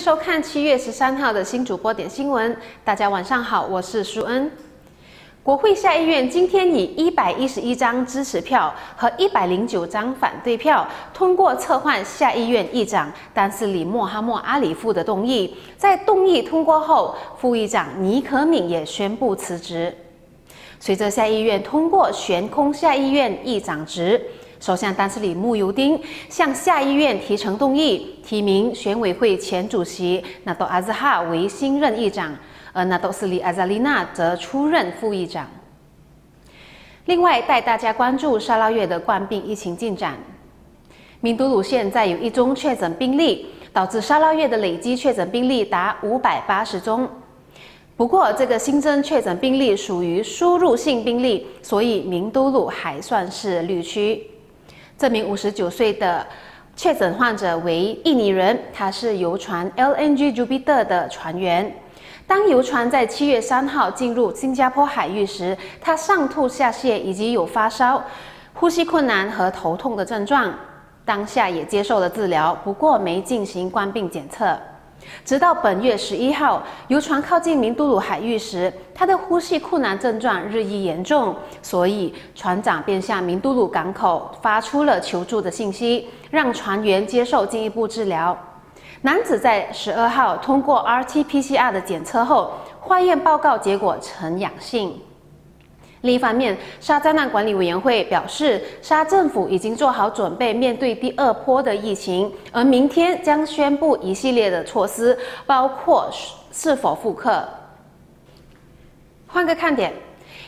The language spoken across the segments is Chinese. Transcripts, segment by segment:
收看七月十三号的新主播点新闻。大家晚上好，我是舒恩。国会下议院今天以一百一十一张支持票和一百零九张反对票通过撤换下议院议长丹斯里莫哈默阿里夫的动议。在动议通过后，副议长尼可敏也宣布辞职。随着下议院通过悬空下议院议长职。首相丹斯里穆尤丁向下议院提呈动议，提名选委会前主席纳多阿兹哈为新任议长，而纳多斯里阿扎丽娜则出任副议长。另外，带大家关注沙拉越的冠病疫情进展。明都鲁现在有一宗确诊病例，导致沙拉越的累计确诊病例达五百八十宗。不过，这个新增确诊病例属于输入性病例，所以明都鲁还算是绿区。这名五十九岁的确诊患者为印尼人，他是游船 LNG Jupiter 的船员。当游船在七月三号进入新加坡海域时，他上吐下泻，以及有发烧、呼吸困难和头痛的症状。当下也接受了治疗，不过没进行冠病检测。直到本月十一号，游船靠近明都鲁海域时，他的呼吸困难症状日益严重，所以船长便向明都鲁港口发出了求助的信息，让船员接受进一步治疗。男子在十二号通过 RT-PCR 的检测后，化验报告结果呈阳性。另一方面，沙灾难管理委员会表示，沙政府已经做好准备面对第二波的疫情，而明天将宣布一系列的措施，包括是否复课。换个看点。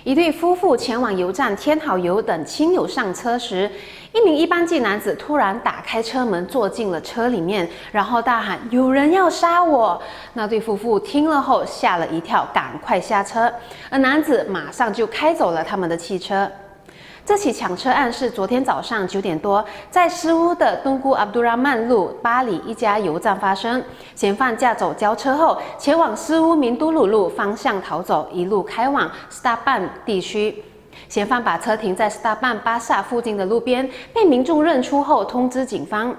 一对夫妇前往油站添好油，等亲友上车时，一名一般籍男子突然打开车门，坐进了车里面，然后大喊：“有人要杀我！”那对夫妇听了后吓了一跳，赶快下车，而男子马上就开走了他们的汽车。这起抢车案是昨天早上九点多，在斯乌的东姑阿布杜拉曼路巴里一家油站发生。嫌犯驾走轿车后，前往斯乌明都鲁路方向逃走，一路开往斯达班地区。嫌犯把车停在斯达班巴萨附近的路边，被民众认出后通知警方，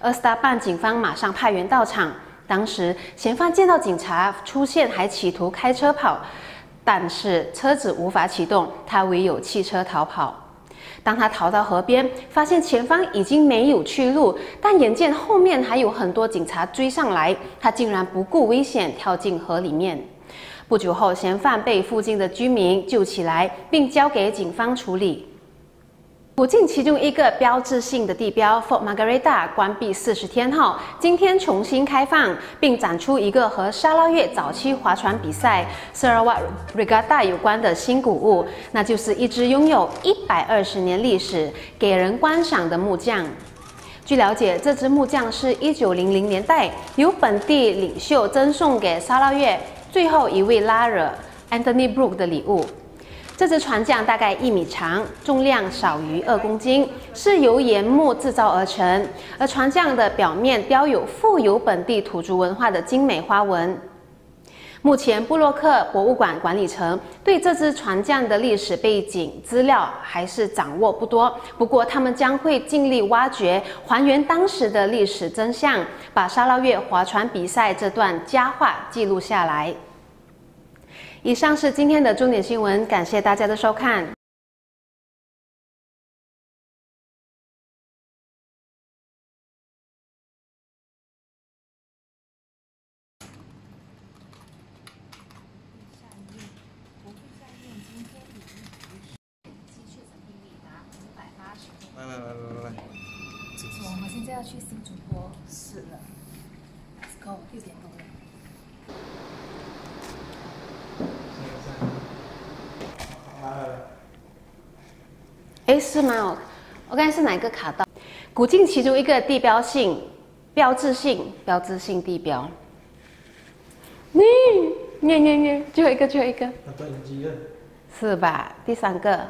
而斯达班警方马上派员到场。当时嫌犯见到警察出现，还企图开车跑，但是车子无法启动，他唯有弃车逃跑。当他逃到河边，发现前方已经没有去路，但眼见后面还有很多警察追上来，他竟然不顾危险跳进河里面。不久后，嫌犯被附近的居民救起来，并交给警方处理。古晋其中一个标志性的地标 Fort Margarita 关闭四十天后，今天重新开放，并展出一个和沙捞越早期划船比赛 Sarawak Regatta 有关的新古物，那就是一只拥有一百二十年历史、给人观赏的木匠。据了解，这只木匠是一九零零年代由本地领袖赠送给沙捞越最后一位拉惹 Anthony Brook 的礼物。这只船桨大概一米长，重量少于二公斤，是由岩木制造而成。而船桨的表面雕有富有本地土著文化的精美花纹。目前，布洛克博物馆管理层对这只船桨的历史背景资料还是掌握不多，不过他们将会尽力挖掘，还原当时的历史真相，把沙捞越划船比赛这段佳话记录下来。以上是今天的重点新闻，感谢大家的收看。来来来来来，我们现在要去新主播室了，Let's go，六点多了。哎，是吗？我刚才是哪个卡到？古晋其中一个地标性、标志性、标志性地标。你、你、你、你，最后一个，最后一个。是吧？第三个。